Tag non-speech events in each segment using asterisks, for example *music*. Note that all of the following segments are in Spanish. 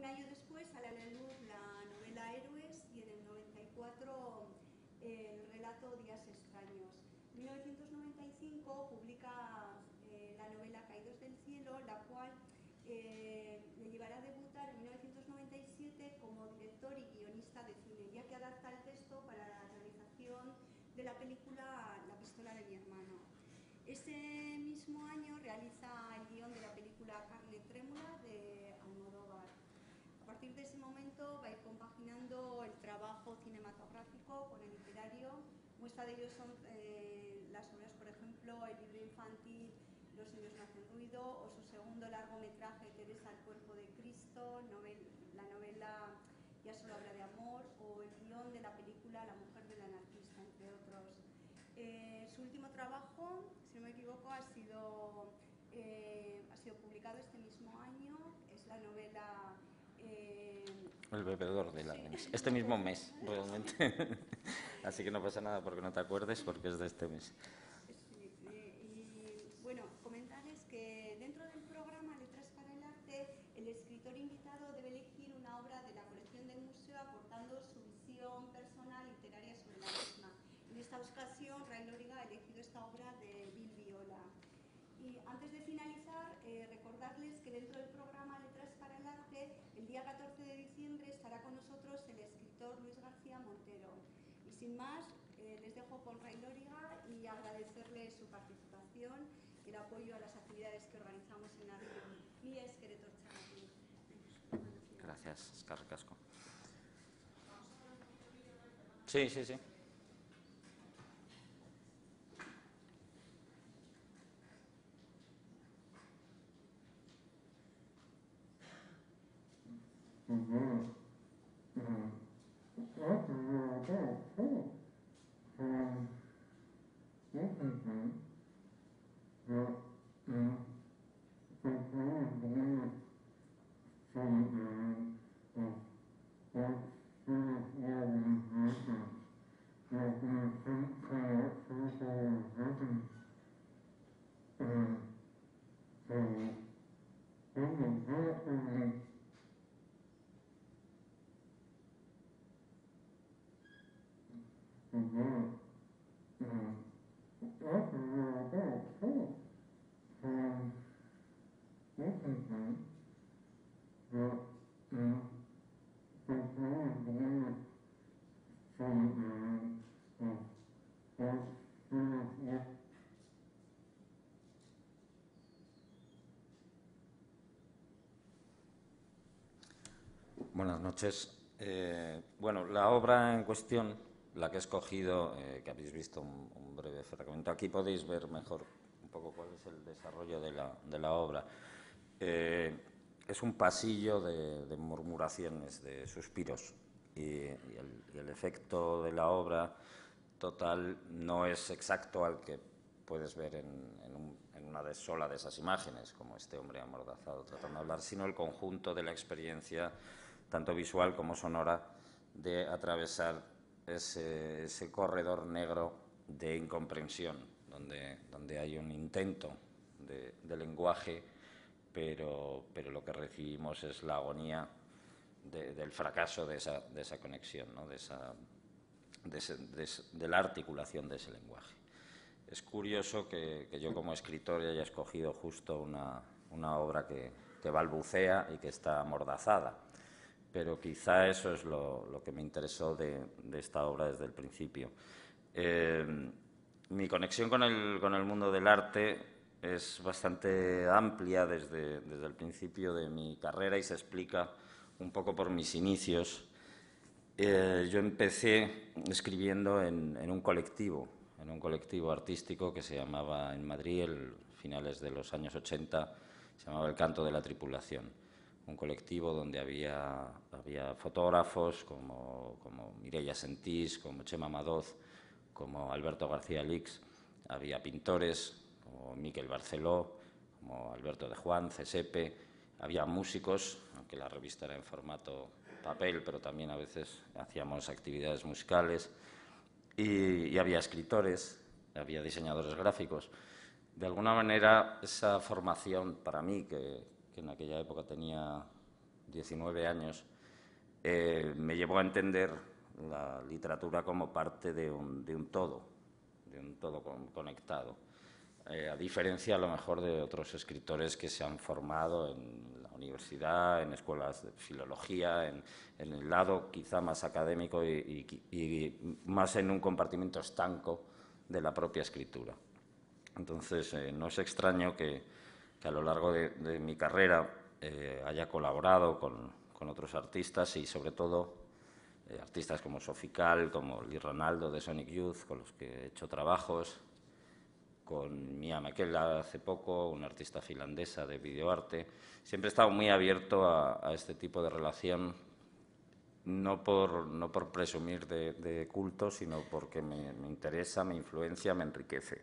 Un año después sale a la luz la novela Héroes y en el 94 el relato Días extraños. En 1995 publica eh, la novela Caídos del cielo, la cual eh, le llevará a debutar en 1997 como director y guionista de cine, ya que adapta el texto para la realización de la película La pistola de mi hermano. Ese mismo año realiza el guion de la película Carne Trémula de Almodóvar. A partir de ese momento va a ir compaginando el trabajo cinematográfico con el literario. Muestra de ello son eh, las obras, por ejemplo, el libro infantil Los niños no hacen ruido o su segundo largometraje Teresa, el cuerpo de Cristo, la novela Ya solo habla de amor o el guion de la película La mujer del anarquista, entre otros. Eh, su último trabajo, si no me equivoco, ha sido, eh, ha sido publicado este mismo año. Es la novela... Eh, el bebedor de lágrimas. Este mismo mes, realmente. *laughs* Así que no pasa nada porque no te acuerdes, porque es de este mes. y bueno, comentarles que dentro del programa Letras para el Arte, el escritor invitado debe elegir una obra de la colección del museo aportando su visión personal literaria sobre la misma. En esta ocasión, Ray Loriga ha elegido esta obra de Bill Viola. Y antes de finalizar, eh, recordarles que dentro del programa Letras para el Arte, el día 14 de diciembre estará con nosotros el escritor Luis García Montero. Y sin más, eh, les dejo con Ray Loriga y agradecerle su participación y el apoyo a las actividades que organizamos en la región. Gracias, Casco. Sí, sí, sí. 嗯嗯。Noches. Eh, bueno, la obra en cuestión, la que he escogido, eh, que habéis visto un, breve fragmento, aquí podéis ver mejor un poco cuál es el desarrollo de la, obra. Eh, es un pasillo de, murmuraciones, de suspiros, y, el, efecto de la obra total no es exacto al que puedes ver en, una sola de esas imágenes, como este hombre amordazado tratando de hablar, sino el conjunto de la experiencia tanto visual como sonora, de atravesar ese, corredor negro de incomprensión, donde, hay un intento de, lenguaje, pero, lo que recibimos es la agonía del fracaso de esa, conexión, de, la articulación de ese lenguaje. Es curioso que, yo como escritor haya escogido justo una, una obra que, que balbucea y que está amordazada pero quizá eso es lo, que me interesó de, esta obra desde el principio. Eh, mi conexión con el, mundo del arte es bastante amplia desde, el principio de mi carrera y se explica un poco por mis inicios. Eh, yo empecé escribiendo en, un colectivo, en un colectivo artístico que se llamaba en Madrid, en finales de los años 80, se llamaba El Canto de la Tripulación un colectivo donde había, había fotógrafos como, como Mireia Sentís, como Chema Madoz, como Alberto García Lix, había pintores como Miquel Barceló, como Alberto de Juan, Cesepe, había músicos, aunque la revista era en formato papel, pero también a veces hacíamos actividades musicales, y, y había escritores, había diseñadores gráficos. De alguna manera, esa formación para mí, que, en aquella época tenía 19 años, eh, me llevó a entender la literatura como parte de un, todo, de un todo conectado. Eh, a diferencia a lo mejor de otros escritores que se han formado en la universidad, en escuelas de filología, en, el lado quizá más académico y, más en un compartimiento estanco de la propia escritura. Entonces, eh, no es extraño que, a lo largo de, mi carrera eh, haya colaborado con, otros artistas y sobre todo artistas como Sofical, como Lee Ronaldo de Sonic Youth, con los que he hecho trabajos, con Mia Makela hace poco, una artista finlandesa de videoarte. Siempre he estado muy abierto a, este tipo de relación, no por, no por presumir de, culto, sino porque me, interesa, me influencia, me enriquece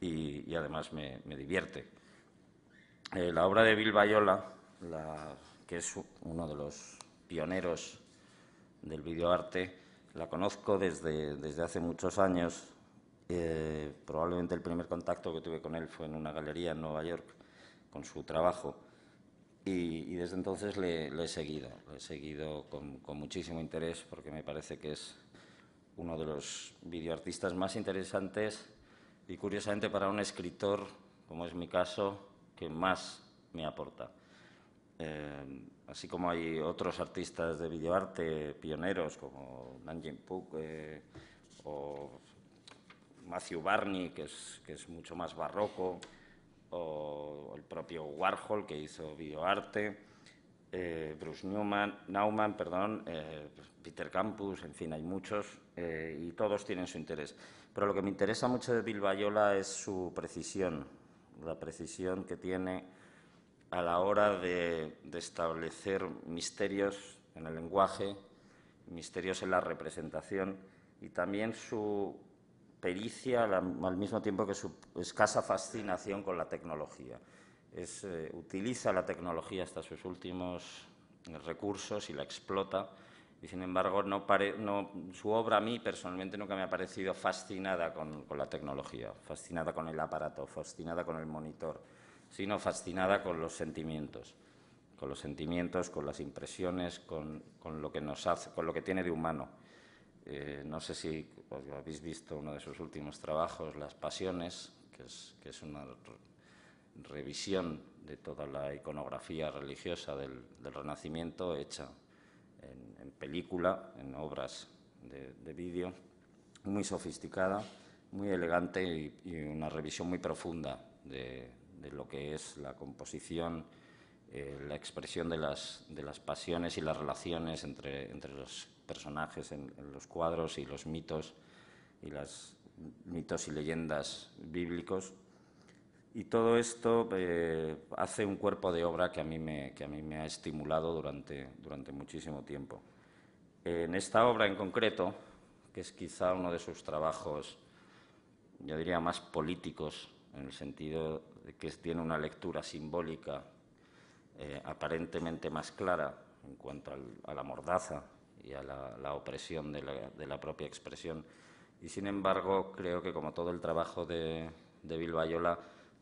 y, además me, divierte. Eh, la obra de Bill Bayola, que es uno de los pioneros del videoarte, la conozco desde, desde hace muchos años. Eh, probablemente el primer contacto que tuve con él fue en una galería en Nueva York con su trabajo. Y, desde entonces le, he seguido, le he seguido con, muchísimo interés porque me parece que es uno de los videoartistas más interesantes y curiosamente para un escritor, como es mi caso, que más me aporta. Eh, así como hay otros artistas de videoarte pioneros como Nanjing Puk eh, o Matthew Barney, que es, mucho más barroco, o el propio Warhol, que hizo videoarte, eh, Bruce Newman, Nauman, perdón, Peter Campus, en fin, hay muchos, y todos tienen su interés. Pero lo que me interesa mucho de Bill es su precisión, la precisión que tiene a la hora de, de establecer misterios en el lenguaje, misterios en la representación y también su pericia al, mismo tiempo que su escasa fascinación con la tecnología. Eh, utiliza la tecnología hasta sus últimos recursos y la explota. Y sin embargo, su obra a mí personalmente nunca me ha parecido fascinada con, la tecnología, fascinada con el aparato, fascinada con el monitor, sino fascinada con los sentimientos, con los sentimientos, con las impresiones, con, con lo que nos hace, con lo que tiene de humano. Eh, no sé si habéis visto uno de sus últimos trabajos, Las Pasiones, que es, una revisión de toda la iconografía religiosa del, Renacimiento hecha en, película, en obras de, vídeo, muy sofisticada, muy elegante y, una revisión muy profunda de, lo que es la composición, eh, la expresión de las, de las pasiones y las relaciones entre, los personajes en, los cuadros y los mitos y los mitos y leyendas bíblicos. Y todo esto eh, hace un cuerpo de obra que a mí me, que a mí me ha estimulado durante, durante muchísimo tiempo. En esta obra en concreto, que es quizá uno de sus trabajos, yo diría, más políticos, en el sentido de que tiene una lectura simbólica eh, aparentemente más clara en cuanto a la mordaza y a la, opresión de la, propia expresión. Y sin embargo, creo que como todo el trabajo de, de Bilbayola,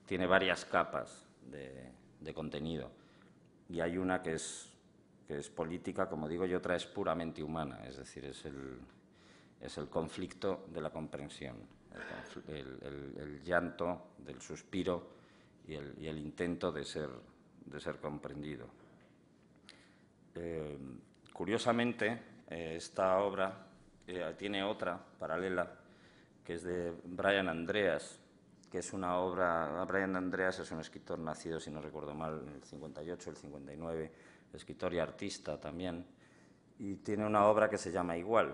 tiene varias capas de, contenido. Y hay una que es, que es política, como digo, y otra es puramente humana, es decir, es el, es el conflicto de la comprensión, el, llanto del suspiro y el, intento de ser, de ser comprendido. Eh, curiosamente, eh, esta obra eh, tiene otra paralela, que es de Brian Andreas, que es una obra... Brian Andreas es un escritor nacido, si no recuerdo mal, en el 58, el 59, escritor y artista también, y tiene una obra que se llama Igual,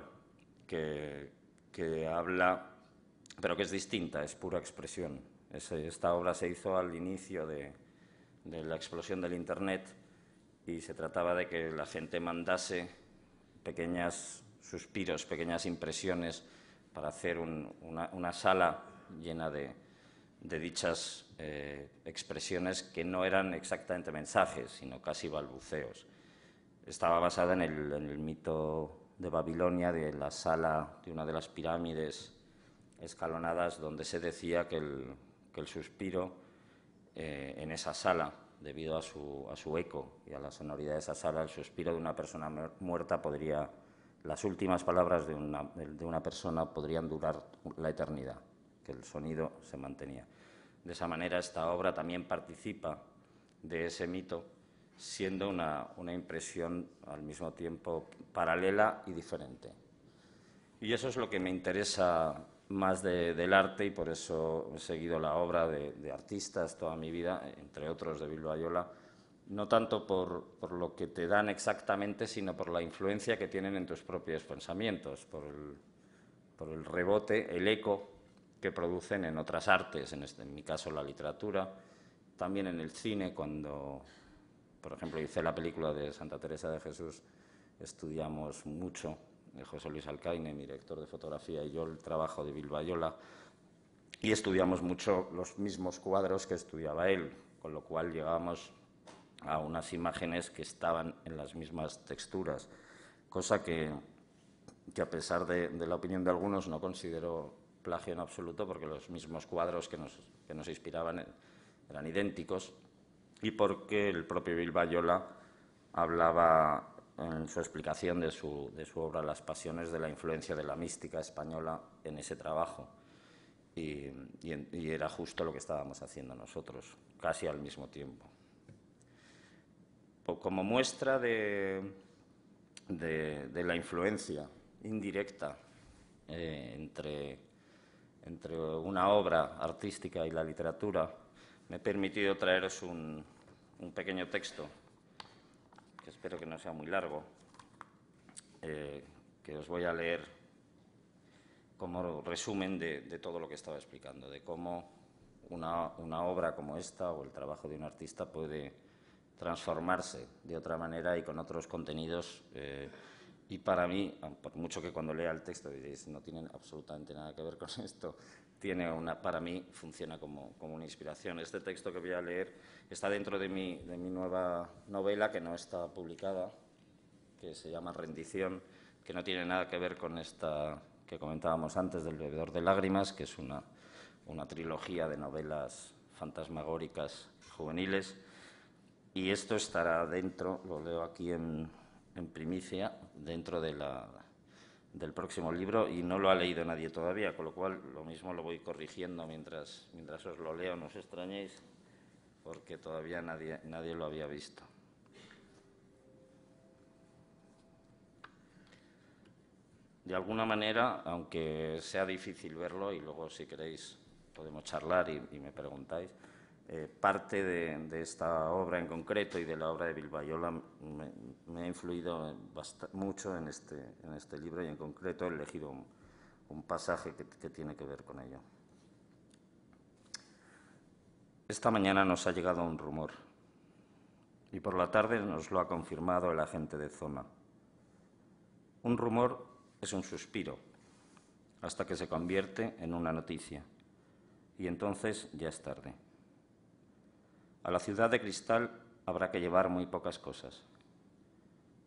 que, que habla, pero que es distinta, es pura expresión. esta obra se hizo al inicio de, de la explosión del Internet y se trataba de que la gente mandase pequeños suspiros, pequeñas impresiones para hacer una, sala llena de, dichas eh, expresiones que no eran exactamente mensajes, sino casi balbuceos. Estaba basada en el, mito de Babilonia, de la sala de una de las pirámides escalonadas, donde se decía que el, suspiro eh, en esa sala debido a su, eco y a la sonoridad de esa sala, el suspiro de una persona muerta podría, las últimas palabras de de una persona podrían durar la eternidad, que el sonido se mantenía. De esa manera, esta obra también participa de ese mito, siendo una, una impresión al mismo tiempo paralela y diferente. Y eso es lo que me interesa más del arte y por eso he seguido la obra de, artistas toda mi vida, entre otros de Bilbayola, no tanto por, por, lo que te dan exactamente, sino por la influencia que tienen en tus propios pensamientos, por el, por el rebote, el eco que producen en otras artes, en, este, en mi caso la literatura, también en el cine, cuando, por ejemplo, hice la película de Santa Teresa de Jesús, estudiamos mucho José Luis Alcaine, mi director de fotografía, y yo el trabajo de Bilbayola, y estudiamos mucho los mismos cuadros que estudiaba él, con lo cual llegábamos a unas imágenes que estaban en las mismas texturas, cosa que, que a pesar de, la opinión de algunos no considero plagio en absoluto, porque los mismos cuadros que nos, que nos inspiraban eran idénticos, y porque el propio Bilbayola hablaba en su explicación de su, de su, obra Las Pasiones de la influencia de la mística española en ese trabajo. Y, era justo lo que estábamos haciendo nosotros, casi al mismo tiempo. Como muestra de, de, de la influencia indirecta eh, entre, entre una obra artística y la literatura, me he permitido traeros un, pequeño texto que espero que no sea muy largo, eh, que os voy a leer como resumen de, todo lo que estaba explicando, de cómo una, obra como esta o el trabajo de un artista puede transformarse de otra manera y con otros contenidos. Eh, y para mí, por mucho que cuando lea el texto diréis, no tienen absolutamente nada que ver con *laughs* esto, tiene una, para mí funciona como, como, una inspiración. Este texto que voy a leer está dentro de mi, de mi nueva novela que no está publicada, que se llama Rendición, que no tiene nada que ver con esta que comentábamos antes del Bebedor de Lágrimas, que es una, una trilogía de novelas fantasmagóricas juveniles. Y esto estará dentro, lo leo aquí en, en primicia, dentro de la, del próximo libro y no lo ha leído nadie todavía, con lo cual lo mismo lo voy corrigiendo mientras, mientras os lo leo, no os extrañéis, porque todavía nadie, nadie lo había visto. De alguna manera, aunque sea difícil verlo, y luego si queréis podemos charlar y, y me preguntáis, eh, parte de, esta obra en concreto y de la obra de Bilbayola me, ha influido mucho en este, en este libro y en concreto he elegido un, pasaje que, que tiene que ver con ello. Esta mañana nos ha llegado un rumor y por la tarde nos lo ha confirmado el agente de zona. Un rumor es un suspiro hasta que se convierte en una noticia y entonces ya es tarde. A la ciudad de cristal habrá que llevar muy pocas cosas.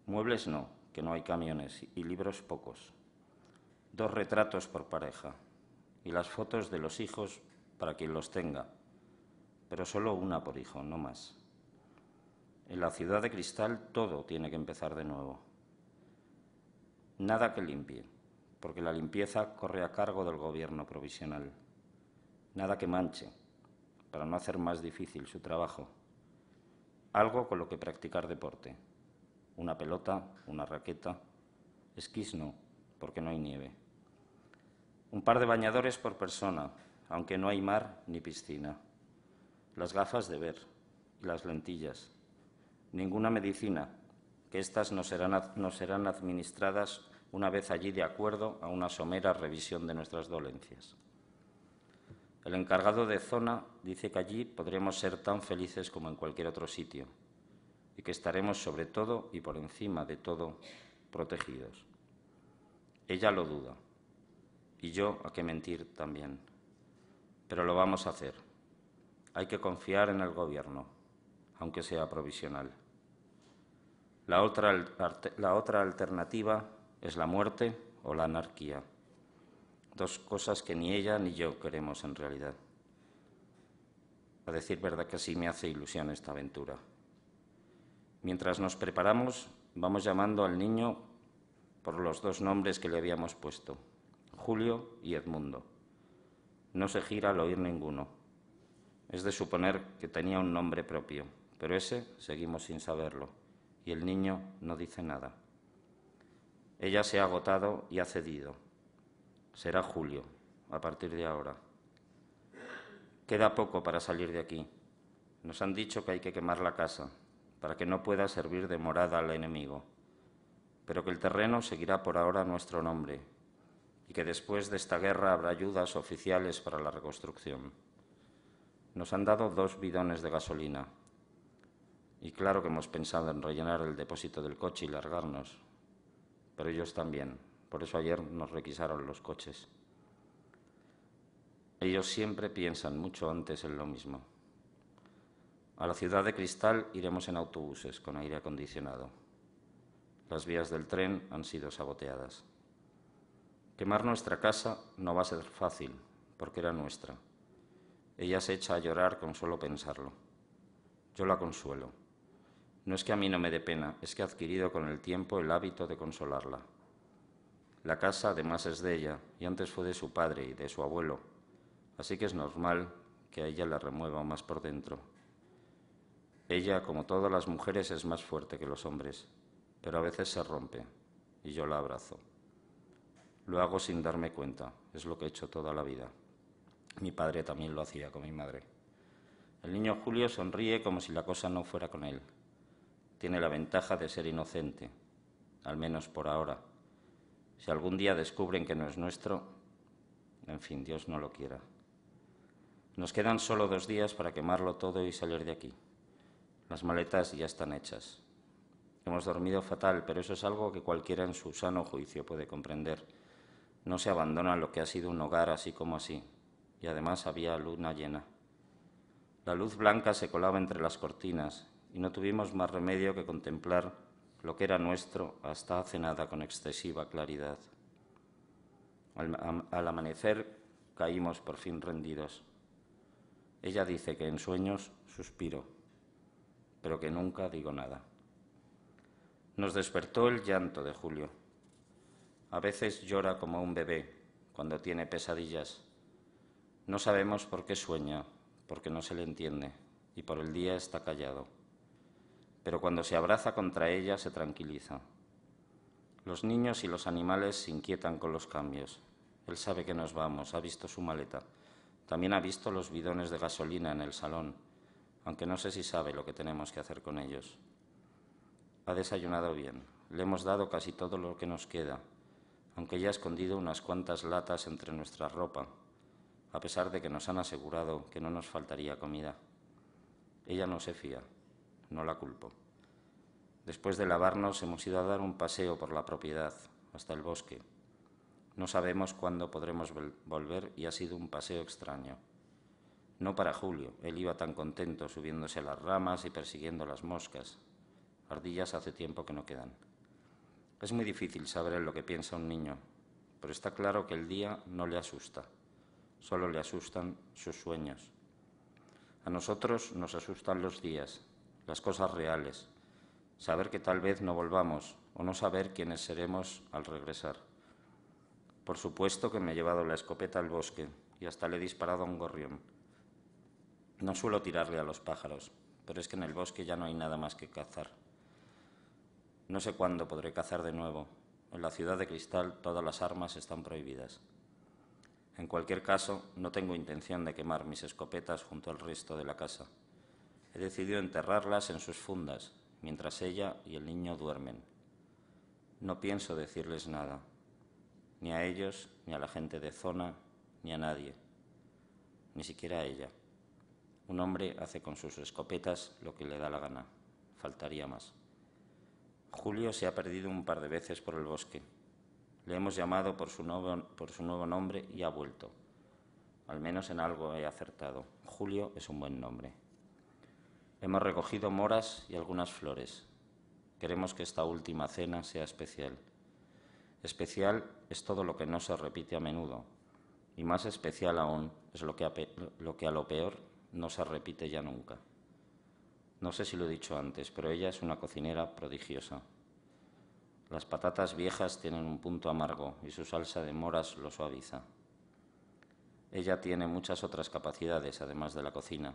Muebles no, que no hay camiones, y libros pocos. Dos retratos por pareja, y las fotos de los hijos para quien los tenga, pero solo una por hijo, no más. En la ciudad de cristal todo tiene que empezar de nuevo. Nada que limpie, porque la limpieza corre a cargo del gobierno provisional. Nada que manche, para no hacer más difícil su trabajo. Algo con lo que practicar deporte. Una pelota, una raqueta. Esquís no, porque no hay nieve. Un par de bañadores por persona, aunque no hay mar ni piscina. Las gafas de ver y las lentillas. Ninguna medicina, que éstas no serán, no serán administradas una vez allí de acuerdo a una somera revisión de nuestras dolencias. El encargado de zona dice que allí podremos ser tan felices como en cualquier otro sitio y que estaremos sobre todo y por encima de todo protegidos. Ella lo duda y yo, a qué mentir también. Pero lo vamos a hacer. Hay que confiar en el gobierno, aunque sea provisional. La otra, la otra alternativa es la muerte o la anarquía dos cosas que ni ella ni yo queremos en realidad. A decir verdad que sí me hace ilusión esta aventura. Mientras nos preparamos, vamos llamando al niño por los dos nombres que le habíamos puesto, Julio y Edmundo. No se gira al oír ninguno. Es de suponer que tenía un nombre propio, pero ese seguimos sin saberlo, y el niño no dice nada. Ella se ha agotado y ha cedido. Será Julio, a partir de ahora. Queda poco para salir de aquí. Nos han dicho que hay que quemar la casa, para que no pueda servir de morada al enemigo, pero que el terreno seguirá por ahora nuestro nombre y que después de esta guerra habrá ayudas oficiales para la reconstrucción. Nos han dado dos bidones de gasolina y claro que hemos pensado en rellenar el depósito del coche y largarnos, pero ellos también. Por eso ayer nos requisaron los coches. Ellos siempre piensan mucho antes en lo mismo. A la ciudad de Cristal iremos en autobuses con aire acondicionado. Las vías del tren han sido saboteadas. Quemar nuestra casa no va a ser fácil, porque era nuestra. Ella se echa a llorar con solo pensarlo. Yo la consuelo. No es que a mí no me dé pena, es que he adquirido con el tiempo el hábito de consolarla. La casa además es de ella, y antes fue de su padre y de su abuelo, así que es normal que a ella la remueva más por dentro. Ella, como todas las mujeres, es más fuerte que los hombres, pero a veces se rompe, y yo la abrazo. Lo hago sin darme cuenta, es lo que he hecho toda la vida. Mi padre también lo hacía con mi madre. El niño Julio sonríe como si la cosa no fuera con él. Tiene la ventaja de ser inocente, al menos por ahora. Si algún día descubren que no es nuestro, en fin, Dios no lo quiera. Nos quedan solo dos días para quemarlo todo y salir de aquí. Las maletas ya están hechas. Hemos dormido fatal, pero eso es algo que cualquiera en su sano juicio puede comprender. No se abandona lo que ha sido un hogar así como así, y además había luna llena. La luz blanca se colaba entre las cortinas y no tuvimos más remedio que contemplar lo que era nuestro hasta hace nada con excesiva claridad. Al, amanecer caímos por fin rendidos. Ella dice que en sueños suspiro, pero que nunca digo nada. Nos despertó el llanto de Julio. A veces llora como un bebé cuando tiene pesadillas. No sabemos por qué sueña, porque no se le entiende, y por el día está callado pero cuando se abraza contra ella se tranquiliza. Los niños y los animales se inquietan con los cambios. Él sabe que nos vamos, ha visto su maleta. También ha visto los bidones de gasolina en el salón, aunque no sé si sabe lo que tenemos que hacer con ellos. Ha desayunado bien. Le hemos dado casi todo lo que nos queda, aunque ya ha escondido unas cuantas latas entre nuestra ropa, a pesar de que nos han asegurado que no nos faltaría comida. Ella no se fía no la culpo. Después de lavarnos hemos ido a dar un paseo por la propiedad, hasta el bosque. No sabemos cuándo podremos volver y ha sido un paseo extraño. No para Julio, él iba tan contento subiéndose a las ramas y persiguiendo las moscas. Ardillas hace tiempo que no quedan. Es muy difícil saber lo que piensa un niño, pero está claro que el día no le asusta, solo le asustan sus sueños. A nosotros nos asustan los días, las cosas reales, saber que tal vez no volvamos o no saber quiénes seremos al regresar. Por supuesto que me he llevado la escopeta al bosque y hasta le he disparado a un gorrión. No suelo tirarle a los pájaros, pero es que en el bosque ya no hay nada más que cazar. No sé cuándo podré cazar de nuevo. En la ciudad de Cristal todas las armas están prohibidas. En cualquier caso, no tengo intención de quemar mis escopetas junto al resto de la casa. He decidido enterrarlas en sus fundas, mientras ella y el niño duermen. No pienso decirles nada, ni a ellos, ni a la gente de zona, ni a nadie, ni siquiera a ella. Un hombre hace con sus escopetas lo que le da la gana, faltaría más. Julio se ha perdido un par de veces por el bosque. Le hemos llamado por su nuevo, nombre y ha vuelto. Al menos en algo he acertado. Julio es un buen nombre. Hemos recogido moras y algunas flores. Queremos que esta última cena sea especial. Especial es todo lo que no se repite a menudo, y más especial aún es lo que a, lo, que a lo peor no se repite ya nunca. No sé si lo he dicho antes, pero ella es una cocinera prodigiosa. Las patatas viejas tienen un punto amargo y su salsa de moras lo suaviza. Ella tiene muchas otras capacidades, además de la cocina.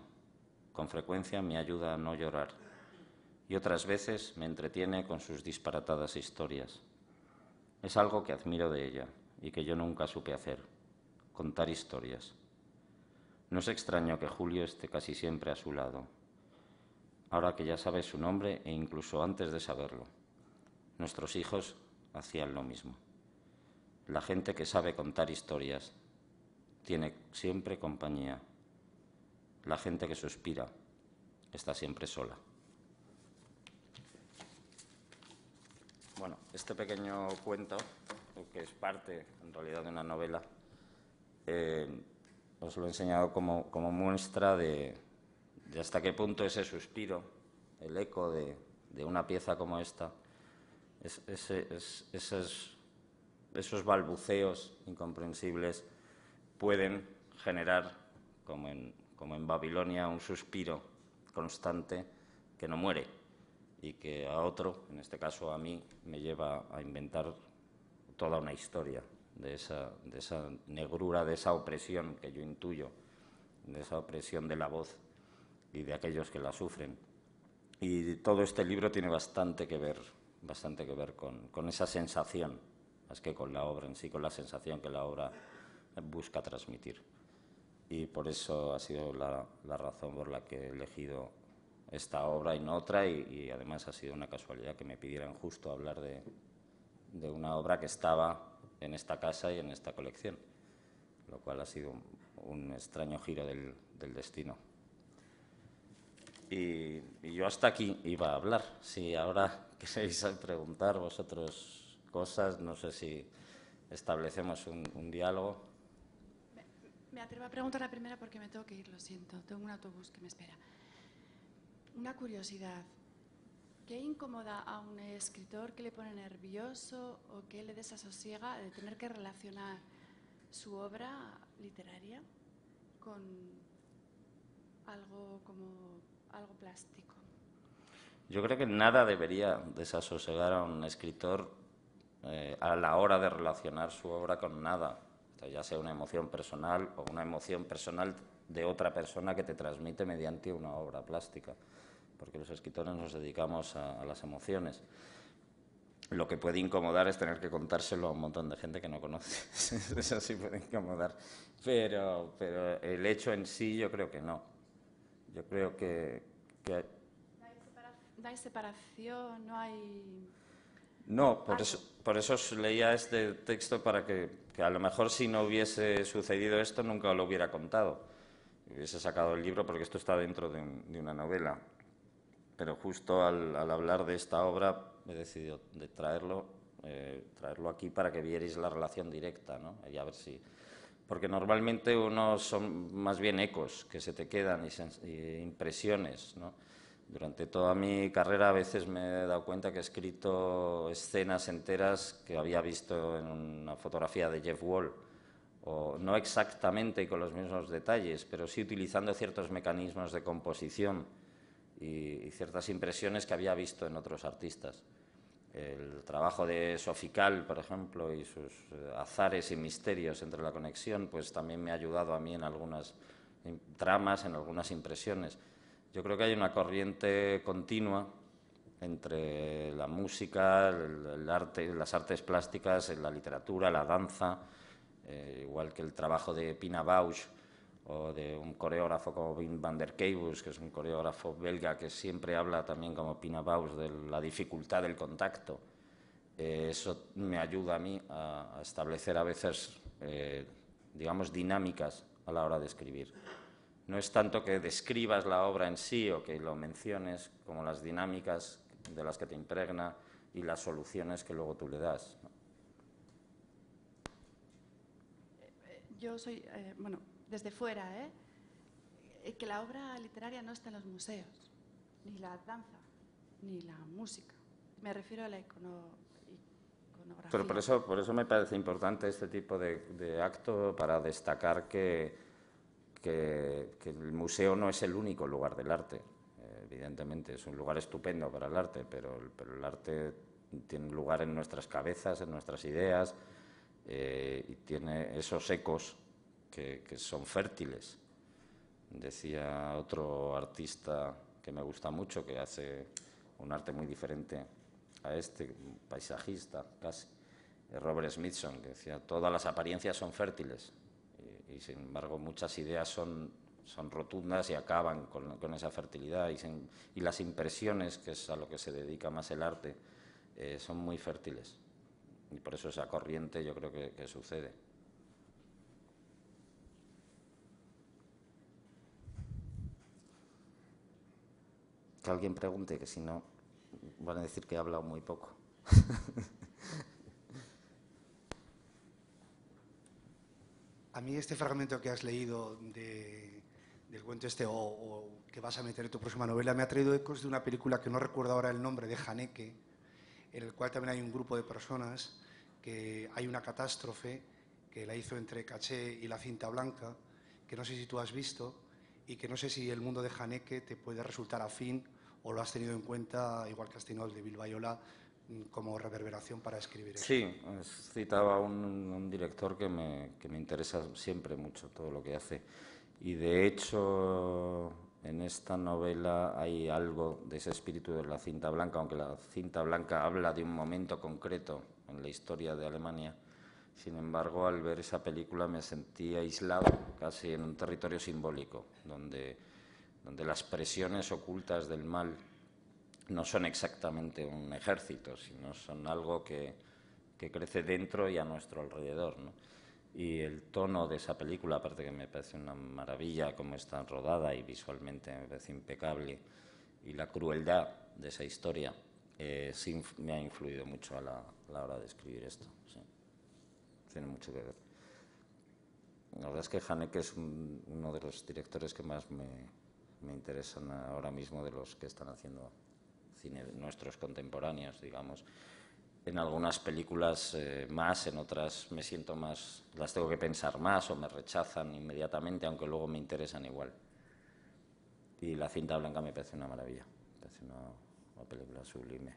Con frecuencia me ayuda a no llorar y otras veces me entretiene con sus disparatadas historias. Es algo que admiro de ella y que yo nunca supe hacer, contar historias. No es extraño que Julio esté casi siempre a su lado, ahora que ya sabe su nombre e incluso antes de saberlo. Nuestros hijos hacían lo mismo. La gente que sabe contar historias tiene siempre compañía. La gente que suspira está siempre sola. Bueno, este pequeño cuento, que es parte en realidad de una novela, eh, os lo he enseñado como, muestra de, hasta qué punto ese suspiro, el eco de, una pieza como esta, esos, balbuceos incomprensibles pueden generar, como en, como en Babilonia, un suspiro constante que no muere y que a otro, en este caso a mí, me lleva a inventar toda una historia de esa, negrura, de esa opresión que yo intuyo, de esa opresión de la voz y de aquellos que la sufren. Y todo este libro tiene bastante que ver, bastante que ver con, con esa sensación, más que con la obra en sí, con la sensación que la obra busca transmitir. Y por eso ha sido la, razón por la que he elegido esta obra y no otra, y, además ha sido una casualidad que me pidieran justo hablar de, de, una obra que estaba en esta casa y en esta colección, lo cual ha sido un, extraño giro del, del destino. Y, yo hasta aquí iba a hablar. Si ahora *laughs* queréis preguntar vosotros cosas, no sé si establecemos un diálogo. Me, atrevo a preguntar la primera porque me tengo que ir, lo siento. Tengo un autobús que me espera. Una curiosidad. ¿Qué incomoda a un escritor que le pone nervioso o que le desasosiega de tener que relacionar su obra literaria con algo como algo plástico? Yo creo que nada debería desasosegar a un escritor eh, a la hora de relacionar su obra con nada, ya sea una emoción personal o una emoción personal de otra persona que te transmite mediante una obra plástica porque los escritores nos dedicamos a, las emociones. Lo que puede incomodar es tener que contárselo a un montón de gente que no conoce. *laughs* Eso sí puede incomodar. Pero, pero el hecho en sí yo creo que no. Yo creo que... que... ¿No hay separación? ¿No hay...? No, por eso, por eso leía este texto para que, que, a lo mejor si no hubiese sucedido esto nunca lo hubiera contado. Hubiese sacado el libro porque esto está dentro de, una novela pero justo al, hablar de esta obra he decidido de traerlo, eh, traerlo aquí para que vierais la relación directa, ¿no? Y a ver si... Porque normalmente uno son más bien ecos que se te quedan y, impresiones, ¿no? Durante toda mi carrera a veces me he dado cuenta que he escrito escenas enteras que había visto en una fotografía de Jeff Wall, o no exactamente y con los mismos detalles, pero sí utilizando ciertos mecanismos de composición y, ciertas impresiones que había visto en otros artistas. El trabajo de Sofical, por ejemplo, y sus eh, azares y misterios entre la conexión, pues también me ha ayudado a mí en algunas tramas, en algunas impresiones. Yo creo que hay una corriente continua entre la música, el, arte, las artes plásticas, la literatura, la danza, eh, igual que el trabajo de Pina Bausch o de un coreógrafo como Wim van der Keibus, que es un coreógrafo belga que siempre habla también como Pina Baus de la dificultad del contacto. Eh, eso me ayuda a mí a, establecer a veces, eh, digamos, dinámicas a la hora de escribir. No es tanto que describas la obra en sí o que lo menciones, como las dinámicas de las que te impregna y las soluciones que luego tú le das. Eh, yo soy, bueno, desde fuera, ¿eh? ¿eh? que la obra literaria no está en los museos, ni la danza, ni la música. Me refiero a la iconografía. Pero por eso, por eso me parece importante este tipo de, acto para destacar que, que, el museo no es el único lugar del arte, evidentemente, es un lugar estupendo para el arte, pero, el arte tiene lugar en nuestras cabezas, en nuestras ideas, eh, y tiene esos ecos que, son fértiles. Decía otro artista que me gusta mucho, que hace un arte muy diferente a este, paisajista casi, Robert Smithson, que decía, todas las apariencias son fértiles y, sin embargo muchas ideas son, son rotundas y acaban con, esa fertilidad y, las impresiones, que es a lo que se dedica más el arte, eh, son muy fértiles y por eso esa corriente yo creo que, que sucede. Que alguien pregunte, que si no van a decir que he hablado muy poco. *laughs* A mí este fragmento que has leído del cuento este o, que vas a meter en tu próxima novela me ha traído ecos de una película que no recuerdo ahora el nombre, de Haneke, en el cual también hay un grupo de personas que hay una catástrofe que la hizo entre Caché y la cinta blanca, que no sé si tú has visto y que no sé si el mundo de Haneke te puede resultar afín o lo has tenido en cuenta, igual que has tenido el de Bilbayola, como reverberación para escribir eso. Sí, citaba a un, un director que me, que me interesa siempre mucho todo lo que hace. Y de hecho, en esta novela hay algo de ese espíritu de la cinta blanca, aunque la cinta blanca habla de un momento concreto en la historia de Alemania. Sin embargo, al ver esa película me sentí aislado, casi en un territorio simbólico, donde, donde las presiones ocultas del mal no son exactamente un ejército, sino son algo que, crece dentro y a nuestro alrededor. Y el tono de esa película, aparte que me parece una maravilla cómo está rodada y visualmente me parece impecable, y la crueldad de esa historia, eh, sí me ha influido mucho a la, hora de escribir esto. Tiene mucho que ver. La verdad es que Haneke es uno de los directores que más me, me interesan ahora mismo de los que están haciendo cine nuestros contemporáneos, digamos. En algunas películas eh, más, en otras me siento más, las tengo que pensar más o me rechazan inmediatamente, aunque luego me interesan igual. Y La cinta blanca me parece una maravilla, me parece una, película sublime.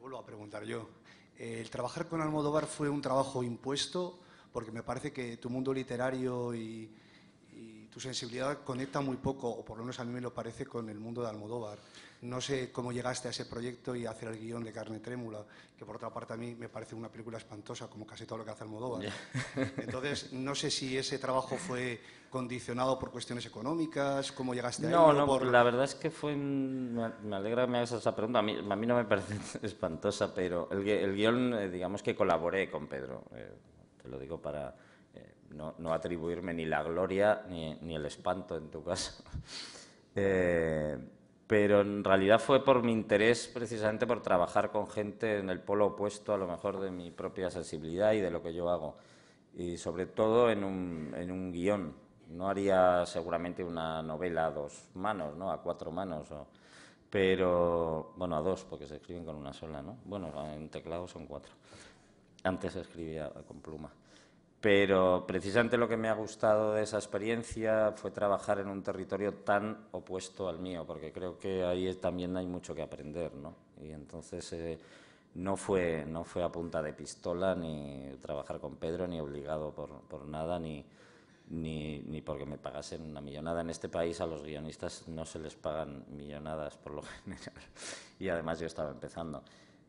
Vuelvo a preguntar yo el trabajar con Almodóvar fue un trabajo impuesto porque me parece que tu mundo literario y, tu sensibilidad conecta muy poco, o por lo menos a mí me lo parece, con el mundo de Almodóvar. No sé cómo llegaste a ese proyecto y a hacer el guion de Carne Trémula, que por otra parte a mí me parece una película espantosa, como casi todo lo que hace Almodóvar. *laughs* Entonces, no sé si ese trabajo fue condicionado por cuestiones económicas, cómo llegaste a no, No, la verdad es que fue... Me alegra que me hagas esa pregunta. A mí, a mí no me parece *laughs* espantosa, pero el, el guion, eh, digamos que colaboré con Pedro. Eh, te lo digo para no, atribuirme ni la gloria ni, ni el espanto en tu caso. *laughs* pero en realidad fue por mi interés precisamente por trabajar con gente en el polo opuesto a lo mejor de mi propia sensibilidad y de lo que yo hago. Y sobre todo en un, en un guion no haría seguramente una novela a dos manos, ¿no? A cuatro manos, pero bueno, a dos, porque se escriben con una sola, ¿no? Bueno, en teclado son cuatro. Antes escribía con pluma. Pero precisamente lo que me ha gustado de esa experiencia fue trabajar en un territorio tan opuesto al mío, porque creo que ahí también hay mucho que aprender, ¿no? Y entonces eh, no, fue, no fue a punta de pistola ni trabajar con Pedro, ni obligado por, por nada, ni, ni, ni, porque me pagasen una millonada. En este país a los guionistas no se les pagan millonadas por lo *laughs* general. Y además yo estaba empezando.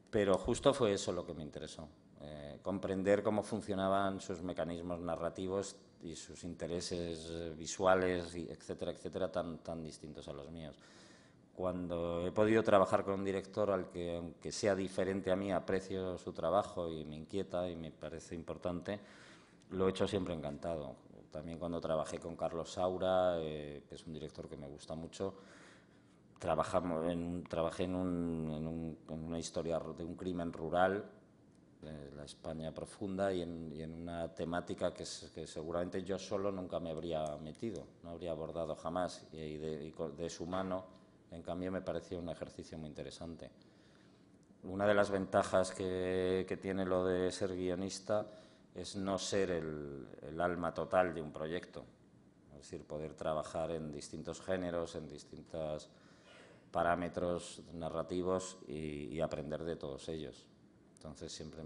Pero justo fue eso lo que me interesó. Eh, comprender cómo funcionaban sus mecanismos narrativos y sus intereses eh, visuales, y etcétera, etcétera, tan, tan distintos a los míos. Cuando he podido trabajar con un director al que, aunque sea diferente a mí, aprecio su trabajo y me inquieta y me parece importante, lo he hecho siempre encantado también cuando trabajé con Carlos Saura, eh, que es un director que me gusta mucho, trabajamos trabajé en, una historia de un crimen rural, la España profunda, y en, una temática que, seguramente yo solo nunca me habría metido, no habría abordado jamás, y de, su mano En cambio, me pareció un ejercicio muy interesante. Una de las ventajas que, tiene lo de ser guionista es no ser el, alma total de un proyecto. Es decir, poder trabajar en distintos géneros, en distintos parámetros narrativos y, aprender de todos ellos. Entonces, siempre,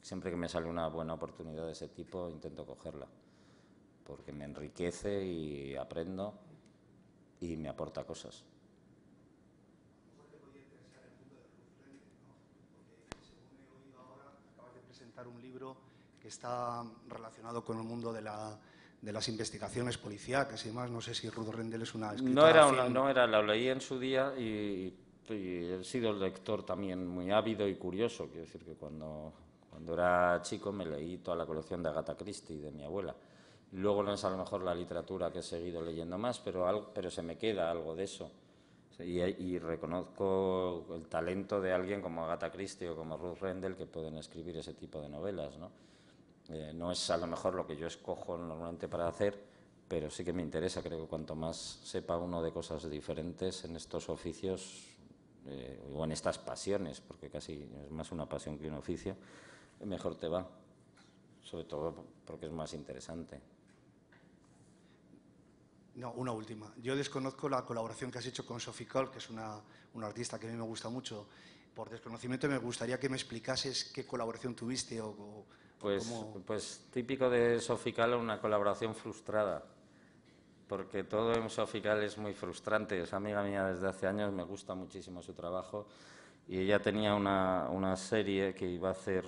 siempre que me sale una buena oportunidad de ese tipo, intento cogerla, porque me enriquece y aprendo y me aporta cosas. un libro que está relacionado con el mundo de, la, de las investigaciones policíacas y demás. No sé si Rudo Rendel es una escritora... No era, no era, lo leí en su día y, he sido el lector también muy ávido y curioso. Quiero decir que cuando, cuando era chico me leí toda la colección de Agatha Christie de mi abuela. Luego no es a lo mejor la literatura que he seguido leyendo más, pero, pero se me queda algo de eso. Y, reconozco el talento de alguien como Agatha Christie o como Ruth Rendell que pueden escribir ese tipo de novelas. ¿no? Eh, no es a lo mejor lo que yo escojo normalmente para hacer, pero sí que me interesa. Creo que cuanto más sepa uno de cosas diferentes en estos oficios eh, o en estas pasiones, porque casi es más una pasión que un oficio, mejor te va. Sobre todo porque es más interesante. No, una última. Yo desconozco la colaboración que has hecho con Sophie Cole, que es una, artista que a mí me gusta mucho. Por desconocimiento me gustaría que me explicases qué colaboración tuviste o, pues, pues típico de Sophie Cole, una colaboración frustrada, porque todo en Sophie Cole es muy frustrante. Es amiga mía desde hace años, me gusta muchísimo su trabajo y ella tenía una, una serie que iba a hacer...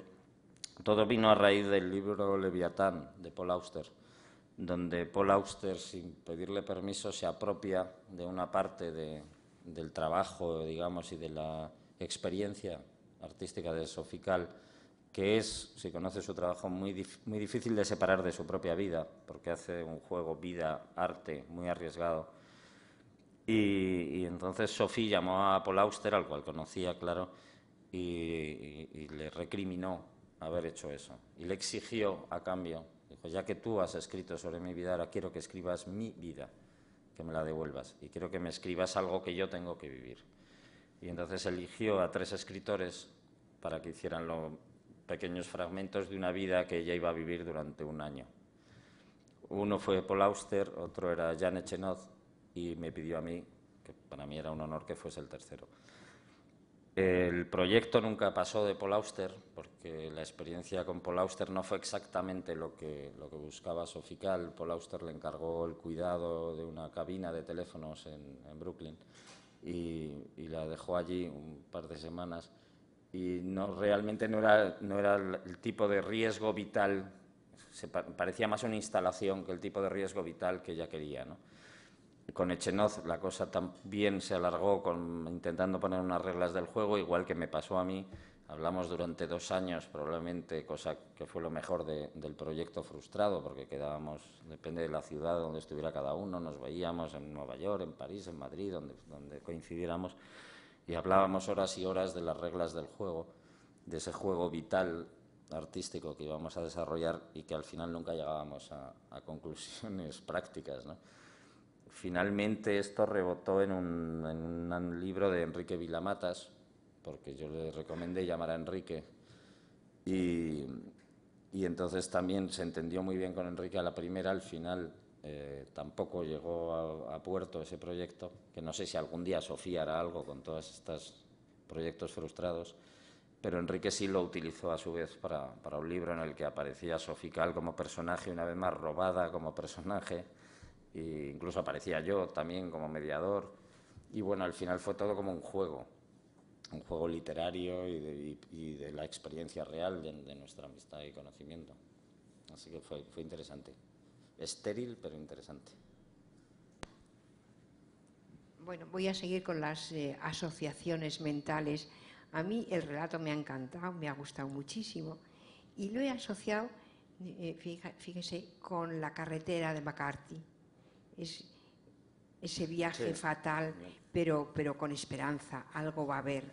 Todo vino a raíz del libro Leviatán de Paul Auster donde Paul Auster, sin pedirle permiso, se apropia de una parte del trabajo, digamos, y de la experiencia artística de Sofical, que es, si conoce su trabajo, muy, muy difícil de separar de su propia vida, porque hace un juego vida-arte muy arriesgado. Y, entonces Sophie llamó a Paul Auster, al cual conocía, claro, y le recriminó haber hecho eso. Y le exigió, a cambio, pues ya que tú has escrito sobre mi vida, ahora quiero que escribas mi vida, que me la devuelvas, y quiero que me escribas algo que yo tengo que vivir. Y entonces eligió a tres escritores para que hicieran los pequeños fragmentos de una vida que ella iba a vivir durante un año. Uno fue Paul Auster, otro era Jan Echenoz, y me pidió a mí, que para mí era un honor que fuese el tercero. El proyecto nunca pasó de Paul Auster, porque la experiencia con Paul Auster no fue exactamente lo que, lo que buscaba Sofical. Paul Auster le encargó el cuidado de una cabina de teléfonos en, Brooklyn y, la dejó allí un par de semanas. Y no, realmente no era, no era el tipo de riesgo vital, se parecía más una instalación que el tipo de riesgo vital que ella quería. ¿no? Con Echenoz la cosa también se alargó con, intentando poner unas reglas del juego, igual que me pasó a mí. Hablamos durante dos años, probablemente, cosa que fue lo mejor del proyecto frustrado, porque quedábamos, depende de la ciudad donde estuviera cada uno, nos veíamos en Nueva York, en París, en Madrid, donde, donde coincidiéramos, y hablábamos horas y horas de las reglas del juego, de ese juego vital artístico que íbamos a desarrollar y que al final nunca llegábamos a, conclusiones *laughs* prácticas. ¿no? Finalmente esto rebotó en un, libro de Enrique Vilamatas, porque yo le recomendé llamar a Enrique. Y, entonces también se entendió muy bien con Enrique a la primera, al final eh, tampoco llegó a, puerto ese proyecto, que no sé si algún día Sofía hará algo con todos estos proyectos frustrados, pero Enrique sí lo utilizó a su vez para, para un libro en el que aparecía Sofical como personaje, una vez más robada como personaje, e incluso aparecía yo también como mediador. Y bueno, al final fue todo como un juego, un juego literario y de, la experiencia real de, nuestra amistad y conocimiento. Así que fue, fue interesante. Estéril, pero interesante. Bueno, voy a seguir con las eh, asociaciones mentales. A mí el relato me ha encantado, me ha gustado muchísimo y lo he asociado, eh, fíjese, con la carretera de McCarthy es ese viaje fatal, pero, pero con esperanza, algo va a haber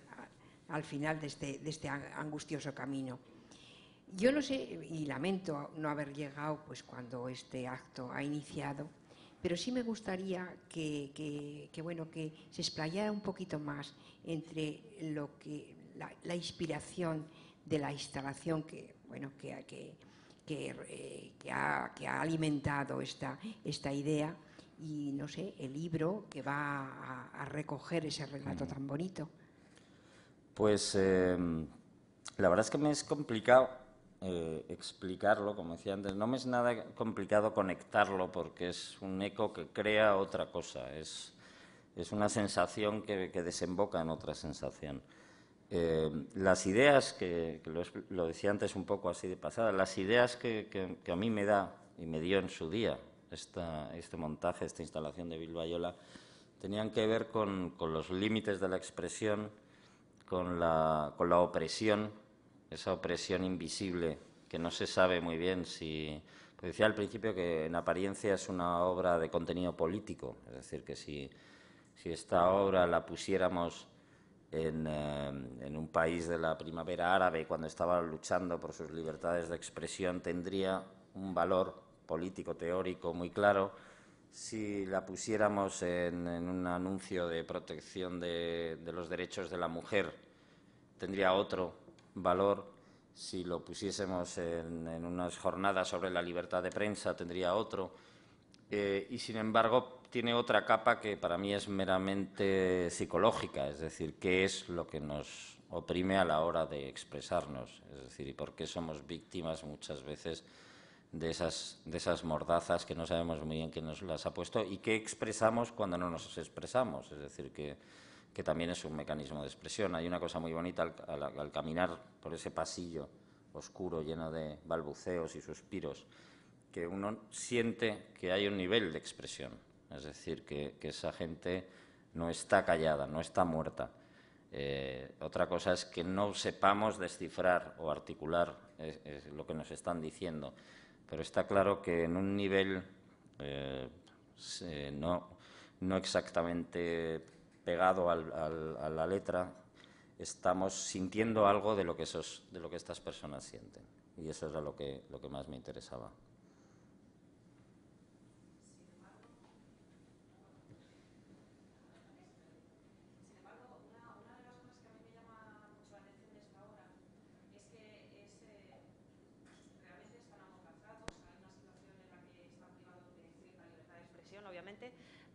al final de este, de este angustioso camino. Yo no sé, y lamento no haber llegado pues, cuando este acto ha iniciado, pero sí me gustaría que, bueno, que se explayara un poquito más entre lo que la, inspiración de la instalación que, bueno, que, que, eh, ha, alimentado esta, esta idea y, no sé, el libro que va a, recoger ese relato tan bonito. Pues em, la verdad es que me es complicado eh, explicarlo, como decía antes, no me es nada complicado conectarlo porque es un eco que crea otra cosa, es, es una sensación que, desemboca en otra sensación. Eh, las ideas, que, lo, decía antes un poco así de pasada, las ideas que, a mí me da y me dio en su día esta, este montaje, esta instalación de Bilbayola, tenían que ver con, con los límites de la expresión, con la, con la opresión esa opresión invisible que no se sabe muy bien si... Pues decía al principio que en apariencia es una obra de contenido político, es decir, que si, si esta obra la pusiéramos en, eh, en, un país de la primavera árabe, cuando estaba luchando por sus libertades de expresión, tendría un valor político teórico muy claro. Si la pusiéramos en, en un anuncio de protección de, de los derechos de la mujer, tendría otro valor si lo pusiésemos en, unas jornadas sobre la libertad de prensa, tendría otro. Eh, y sin embargo, tiene otra capa que para mí es meramente psicológica, es decir, qué es lo que nos oprime a la hora de expresarnos, es decir, y por qué somos víctimas muchas veces de esas, de esas mordazas que no sabemos muy bien quién nos las ha puesto y qué expresamos cuando no nos expresamos, es decir, que que también es un mecanismo de expresión. Hay una cosa muy bonita al, caminar por ese pasillo oscuro lleno de balbuceos y suspiros, que uno siente que hay un nivel de expresión, es decir, que, esa gente no está callada, no está muerta. Eh, otra cosa es que no sepamos descifrar o articular lo que nos están diciendo, pero está claro que en un nivel eh, no, no exactamente pegado a la letra, estamos sintiendo algo de lo que, esos, de lo que estas personas sienten. Y eso era lo que, lo que más me interesaba.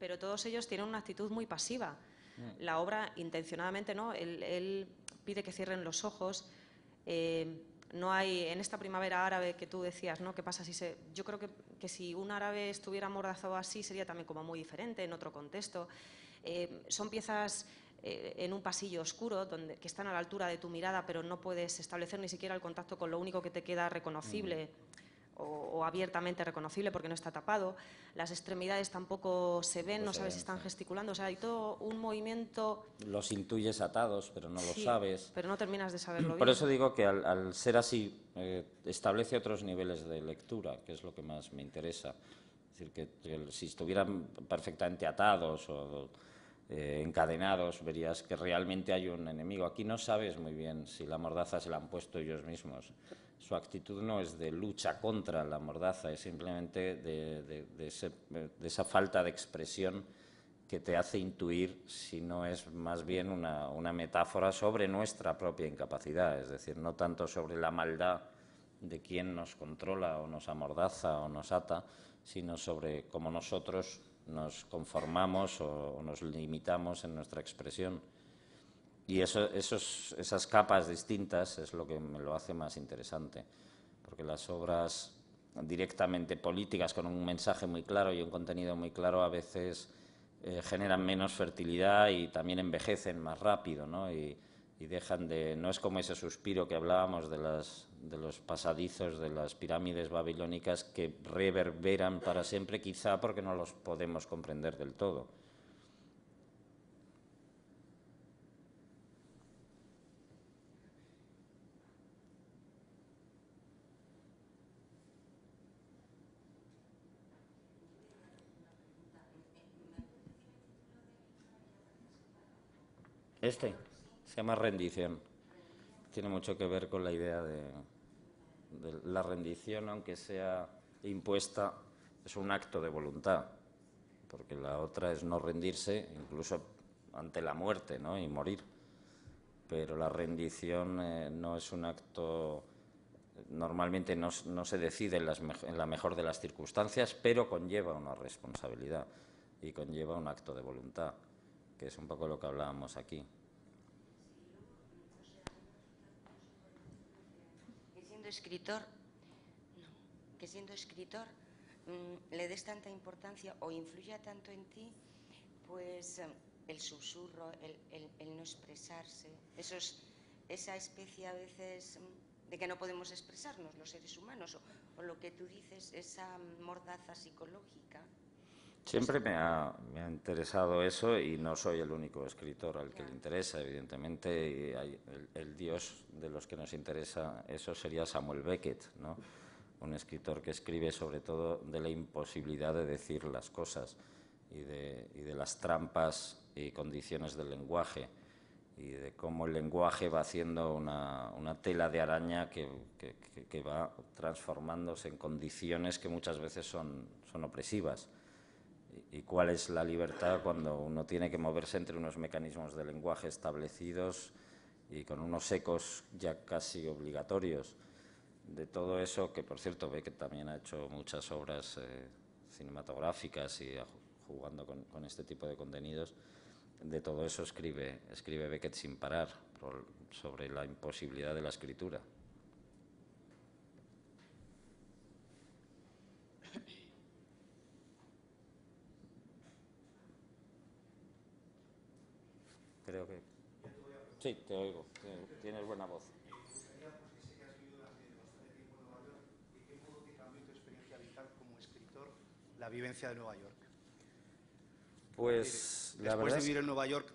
pero todos ellos tienen una actitud muy pasiva. Mm. La obra, intencionadamente, ¿no? Él, pide que cierren los ojos. Eh, no hay, en esta primavera árabe que tú decías, ¿no? ¿Qué pasa si se...? Yo creo que, que si un árabe estuviera amordazado así sería también como muy diferente, en otro contexto. Eh, son piezas eh, en un pasillo oscuro donde, que están a la altura de tu mirada, pero no puedes establecer ni siquiera el contacto con lo único que te queda reconocible. Mm o, abiertamente reconocible porque no está tapado. Las extremidades tampoco se ven, no sabes si están gesticulando. O sea, hay todo un movimiento. Los intuyes atados, pero no lo sabes. Pero no terminas de saberlo Por eso digo que al, ser así, eh, establece otros niveles de lectura, que es lo que más me interesa. Es decir, que, si estuvieran perfectamente atados o eh, encadenados, verías que realmente hay un enemigo. Aquí no sabes muy bien si la mordaza se la han puesto ellos mismos su actitud no es de lucha contra la mordaza, es simplemente de, esa falta de expresión que te hace intuir si no es más bien una, metáfora sobre nuestra propia incapacidad, es decir, no tanto sobre la maldad de quien nos controla o nos amordaza o nos ata, sino sobre cómo nosotros nos conformamos o nos limitamos en nuestra expresión. Y eso, esos, esas capas distintas es lo que me lo hace más interesante, porque las obras directamente políticas con un mensaje muy claro y un contenido muy claro a veces eh, generan menos fertilidad y también envejecen más rápido, ¿no? Y, dejan de no es como ese suspiro que hablábamos de los pasadizos de las pirámides babilónicas que reverberan para siempre, quizá porque no los podemos comprender del todo. Este se llama rendición. Tiene mucho que ver con la idea de, la rendición, aunque sea impuesta, es un acto de voluntad. porque la otra es no rendirse, incluso ante la muerte ¿no? y morir. Pero la rendición eh, no es un acto, normalmente no, se decide en, en la mejor de las circunstancias, pero conlleva una responsabilidad y conlleva un acto de voluntad, que es un poco lo que hablábamos aquí. escritor, que siendo escritor mm, le des tanta importancia o influya tanto en ti, pues eh, el susurro, el, no expresarse, esa especie a veces mm, de que no podemos expresarnos los seres humanos, o, lo que tú dices, esa mordaza psicológica. Siempre me ha, interesado eso y no soy el único escritor al que le interesa, evidentemente. el, dios de los que nos interesa eso sería Samuel Beckett, ¿no? un escritor que escribe sobre todo de la imposibilidad de decir las cosas y de, las trampas y condiciones del lenguaje y de cómo el lenguaje va haciendo una, tela de araña que, va transformándose en condiciones que muchas veces son opresivas y cuál es la libertad cuando uno tiene que moverse entre unos mecanismos de lenguaje establecidos y con unos ecos ya casi obligatorios. De todo eso, que por cierto ve que también ha hecho muchas obras eh, cinematográficas y jugando con, con, este tipo de contenidos, de todo eso escribe, escribe Beckett sin parar sobre la imposibilidad de la escritura. Creo que... Sí, te oigo, tienes buena voz. la vivencia de Nueva York? Pues la Después de vivir en Nueva York,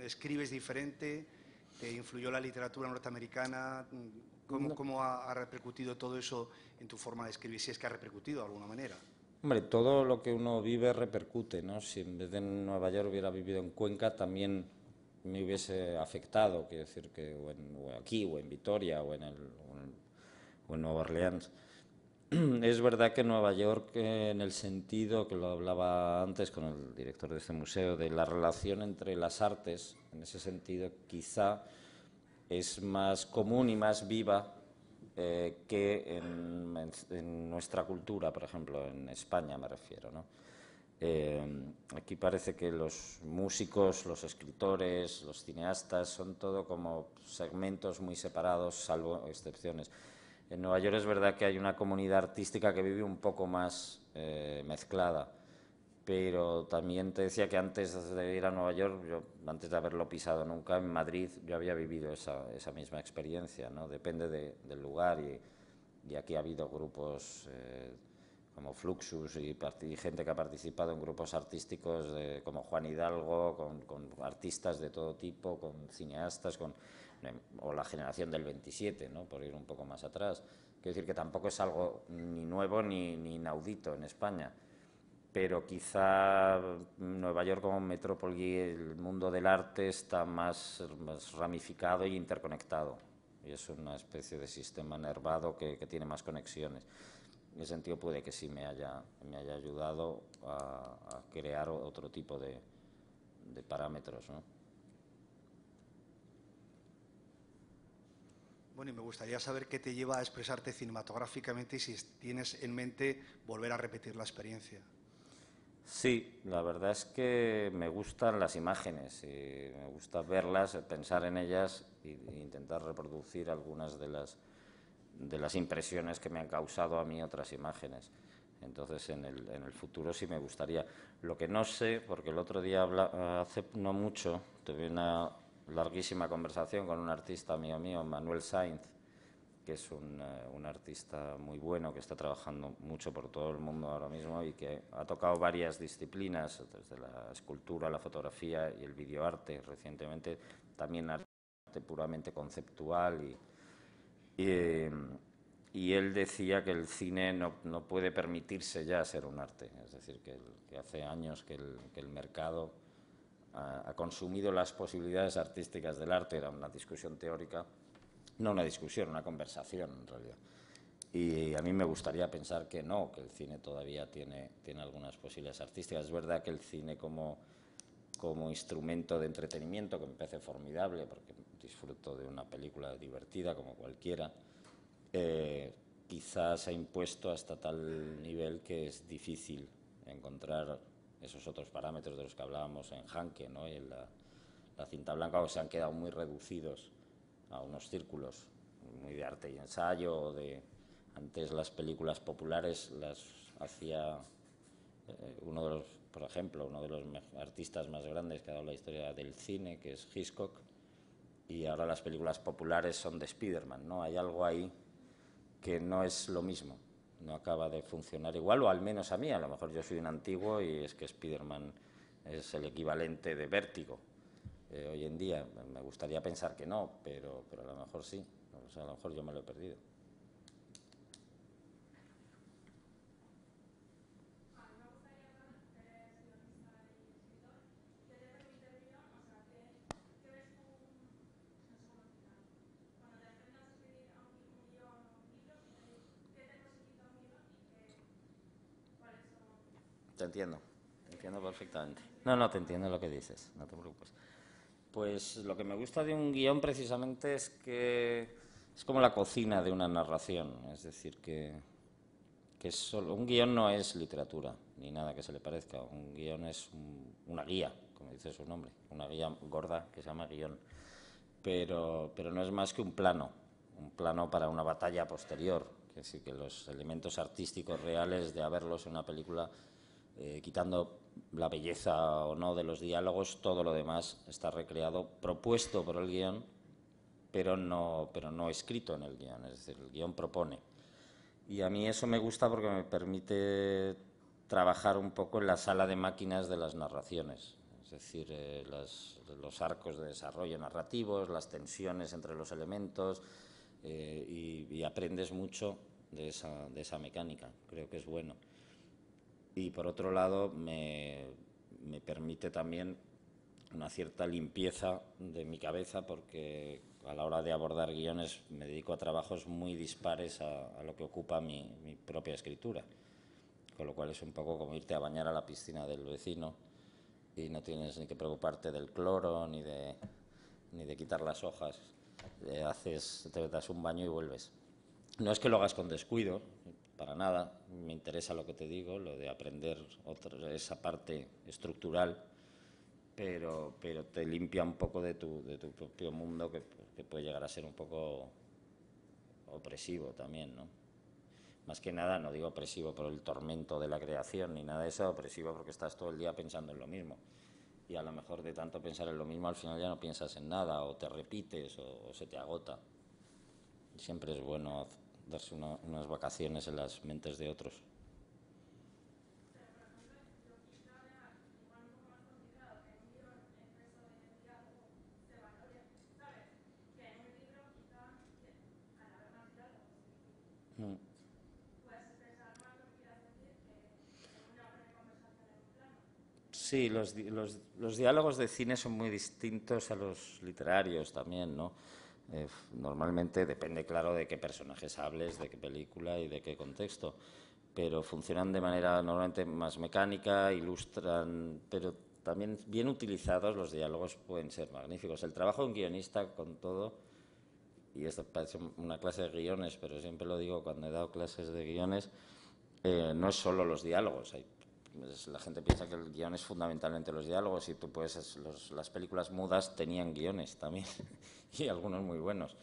¿escribes diferente? ¿Te influyó la literatura norteamericana? ¿Cómo, cómo ha, ha, repercutido todo eso en tu forma de escribir? Si es que ha repercutido de alguna manera. Hombre, todo lo que uno vive repercute, ¿no? Si en vez de en Nueva York hubiera vivido en Cuenca, también me hubiese afectado, quiero decir que aquí o en Vitoria o en, el, Nueva Orleans. *clears throat* Es verdad que Nueva York, en el sentido que lo hablaba antes con el director de este museo, de la relación entre las artes, en ese sentido quizá es más común y más viva eh, que en, en, nuestra cultura, por ejemplo, en España me refiero. ¿no? Eh, aquí parece que los músicos, los escritores, los cineastas son todo como segmentos muy separados, salvo excepciones. En Nueva York es verdad que hay una comunidad artística que vive un poco más eh, mezclada, pero también te decía que antes de ir a Nueva York, yo, antes de haberlo pisado nunca, en Madrid yo había vivido esa, esa misma experiencia, ¿no? depende del lugar y, y, aquí ha habido grupos... Eh, como Fluxus y, gente que ha participado en grupos artísticos como Juan Hidalgo, con, artistas de todo tipo, con cineastas, con, o la generación del 27, ¿no? por ir un poco más atrás. Quiero decir que tampoco es algo ni nuevo ni, ni inaudito en España, pero quizá Nueva York como metrópoli, el mundo del arte está más, más ramificado e interconectado. Y es una especie de sistema nervado que, que tiene más conexiones en ese sentido puede que sí me haya, me haya ayudado a, crear otro tipo de, parámetros. Bueno, y me gustaría saber qué te lleva a expresarte cinematográficamente y si tienes en mente volver a repetir la experiencia. Sí, la verdad es que me gustan las imágenes y me gusta verlas, pensar en ellas e intentar reproducir algunas de las de las impresiones que me han causado a mí otras imágenes. Entonces, en el, en el futuro sí me gustaría. Lo que no sé, porque el otro día, hace no mucho, tuve una larguísima conversación con un artista mío mío, Manuel Sainz, que es un, eh, un, artista muy bueno, que está trabajando mucho por todo el mundo ahora mismo y que ha tocado varias disciplinas, desde la escultura, la fotografía y el videoarte recientemente, también arte puramente conceptual y, y, él decía que el cine no, no, puede permitirse ya ser un arte, es decir, que, hace años que el, que el mercado ha, ha, consumido las posibilidades artísticas del arte, era una discusión teórica, no una discusión, una conversación en realidad. Y a mí me gustaría pensar que no, que el cine todavía tiene, tiene algunas posibilidades artísticas. Es verdad que el cine como, como instrumento de entretenimiento, que me parece formidable, porque disfruto de una película divertida como cualquiera, eh, quizás se ha impuesto hasta tal nivel que es difícil encontrar esos otros parámetros de los que hablábamos en Hanke ¿no? en la, cinta blanca, o se han quedado muy reducidos a unos círculos muy de arte y ensayo, de antes las películas populares las hacía eh, uno de los, por ejemplo, uno de los artistas más grandes que ha dado la historia del cine, que es Hitchcock, y ahora las películas populares son de Spiderman, ¿no? Hay algo ahí que no es lo mismo, no acaba de funcionar igual, o al menos a mí, a lo mejor yo soy un antiguo y es que Spiderman es el equivalente de Vértigo eh, hoy en día. Me gustaría pensar que no, pero, pero a lo mejor sí, a lo mejor yo me lo he perdido. Te entiendo, entiendo perfectamente. No, no, te entiendo lo que dices, no te preocupes. Pues lo que me gusta de un guion precisamente es que es como la cocina de una narración, es decir, que, que solo, un guion no es literatura, ni nada que se le parezca, un guion es una guía, como dice su nombre, una guía gorda que se llama guion, pero, pero no es más que un plano, un plano para una batalla posterior, que sí que los elementos artísticos reales de haberlos en una película eh, quitando la belleza o no de los diálogos, todo lo demás está recreado, propuesto por el guion, pero no, pero no escrito en el guion, es decir, el guion propone. Y a mí eso me gusta porque me permite trabajar un poco en la sala de máquinas de las narraciones, es decir, eh, los arcos de desarrollo narrativos, las tensiones entre los elementos, eh, y, y, aprendes mucho de esa, de esa mecánica, creo que es bueno y por otro lado me, me, permite también una cierta limpieza de mi cabeza porque a la hora de abordar guiones me dedico a trabajos muy dispares a, lo que ocupa mi, mi, propia escritura, con lo cual es un poco como irte a bañar a la piscina del vecino y no tienes ni que preocuparte del cloro ni de, ni de quitar las hojas, eh, haces, te das un baño y vuelves. No es que lo hagas con descuido, para nada. Me interesa lo que te digo, lo de aprender otra, esa parte estructural, pero, pero te limpia un poco de tu, de tu propio mundo que, puede llegar a ser un poco opresivo también, ¿no? Más que nada, no digo opresivo por el tormento de la creación ni nada de eso, opresivo porque estás todo el día pensando en lo mismo. Y a lo mejor de tanto pensar en lo mismo, al final ya no piensas en nada, o te repites, o se te agota. Siempre es bueno darse una, unas vacaciones en las mentes de otros. Sí, los, los, los, diálogos de cine son muy distintos a los literarios también, ¿no? Eh, normalmente depende, claro, de qué personajes hables, de qué película y de qué contexto, pero funcionan de manera normalmente más mecánica, ilustran, pero también bien utilizados los diálogos pueden ser magníficos. El trabajo de un guionista con todo, y esto parece una clase de guiones, pero siempre lo digo cuando he dado clases de guiones, eh, no es solo los diálogos, hay la gente piensa que el guion es fundamentalmente los diálogos y tú puedes, los, las películas mudas tenían guiones también *laughs* *laughs* y algunos muy buenos.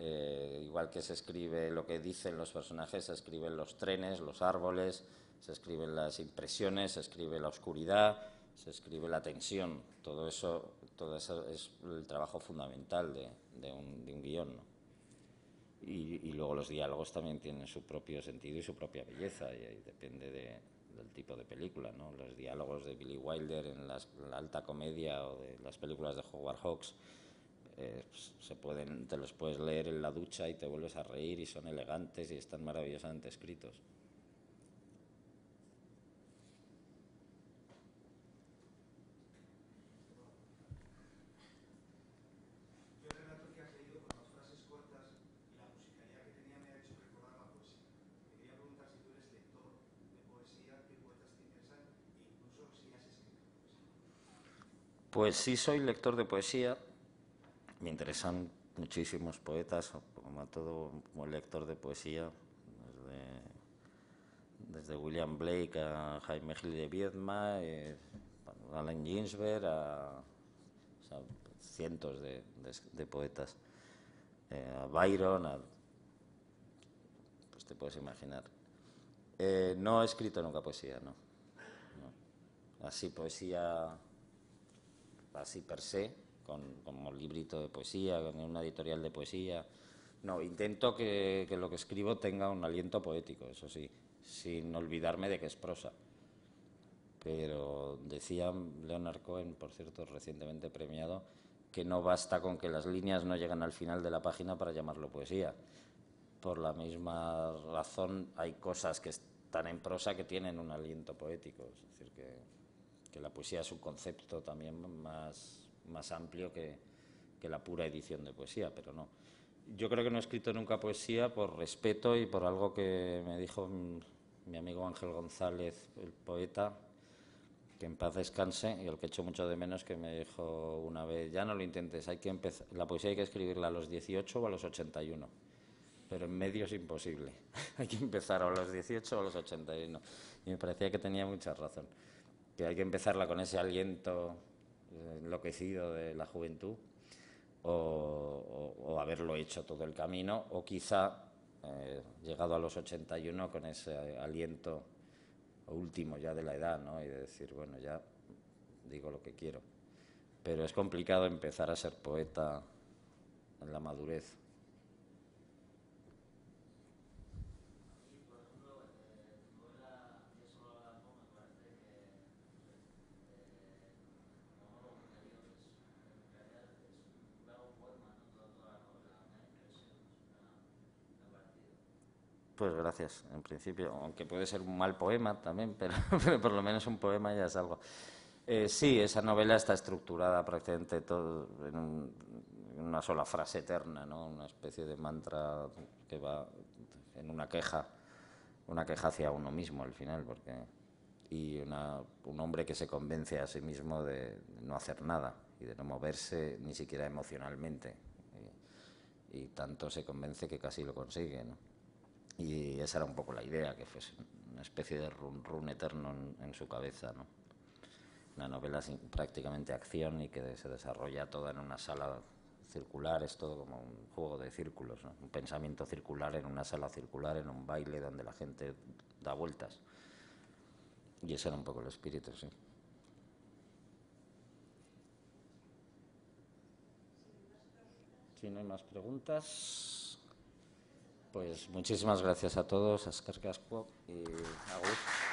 Eh, igual que se escribe lo que dicen los personajes, se escriben los trenes, los árboles, se escriben las impresiones, se escribe la oscuridad, se escribe la tensión. Todo eso, todo eso es el trabajo fundamental de, de, un, de un, guion. ¿no? Y, y, luego los diálogos también tienen su propio sentido y su propia belleza, y, y depende de, del tipo de película, ¿no? Los diálogos de Billy Wilder en, las, en la alta comedia o de las películas de Howard Hawks eh, pues, se pueden, te los puedes leer en la ducha y te vuelves a reír y son elegantes y están maravillosamente escritos. Pues sí soy lector de poesía, me interesan muchísimos poetas, como todo como lector de poesía, desde, William Blake a Jaime Gil de Viedma, eh, a Allen Ginsberg, a cientos de, poetas, eh, a Byron, pues te puedes imaginar. Eh, no he escrito nunca poesía, no. Así poesía, así per se, con, como librito de poesía, con una editorial de poesía. No, intento que, lo que escribo tenga un aliento poético, eso sí, sin olvidarme de que es prosa. Pero decía Leonard Cohen, por cierto, recientemente premiado, que no basta con que las líneas no lleguen al final de la página para llamarlo poesía. Por la misma razón hay cosas que están en prosa que tienen un aliento poético, es decir, que, la poesía es un concepto también más, más amplio que, la pura edición de poesía, pero no. Yo creo que no he escrito nunca poesía por respeto y por algo que me dijo mi amigo Ángel González, el poeta, que en paz descanse, y el que echo mucho de menos que me dijo una vez, ya no lo intentes, hay que empezar, la poesía hay que escribirla a los 18 o a los 81, pero en medio es imposible, *laughs* hay que empezar a los 18 o a los 81, y me parecía que tenía mucha razón, que hay que empezarla con ese aliento enloquecido de la juventud, o, haberlo hecho todo el camino, o quizá eh, llegado a los 81 con ese aliento último ya de la edad, ¿no? Y de decir, bueno, ya digo lo que quiero. Pero es complicado empezar a ser poeta en la madurez. Pues en principio, aunque puede ser un mal poema también, *laughs* pero, por lo menos un poema ya es algo. Eh, sí, esa novela está estructurada prácticamente todo en, una sola frase eterna, ¿no? una especie de mantra que va en una queja, una queja hacia uno mismo al final, porque y un hombre que se convence a sí mismo de no hacer nada y de no moverse ni siquiera emocionalmente. Y tanto se convence que casi lo consigue. ¿no? Y esa era un poco la idea, que fuese una especie de run, run eterno en, su cabeza, ¿no? Una novela sin prácticamente acción y que se desarrolla toda en una sala circular, es todo como un juego de círculos, un pensamiento circular en una sala circular, en un baile donde la gente da vueltas. Y ese era un poco el espíritu, sí. Si no hay más preguntas. Pues muchísimas gracias a todos, a Casco y a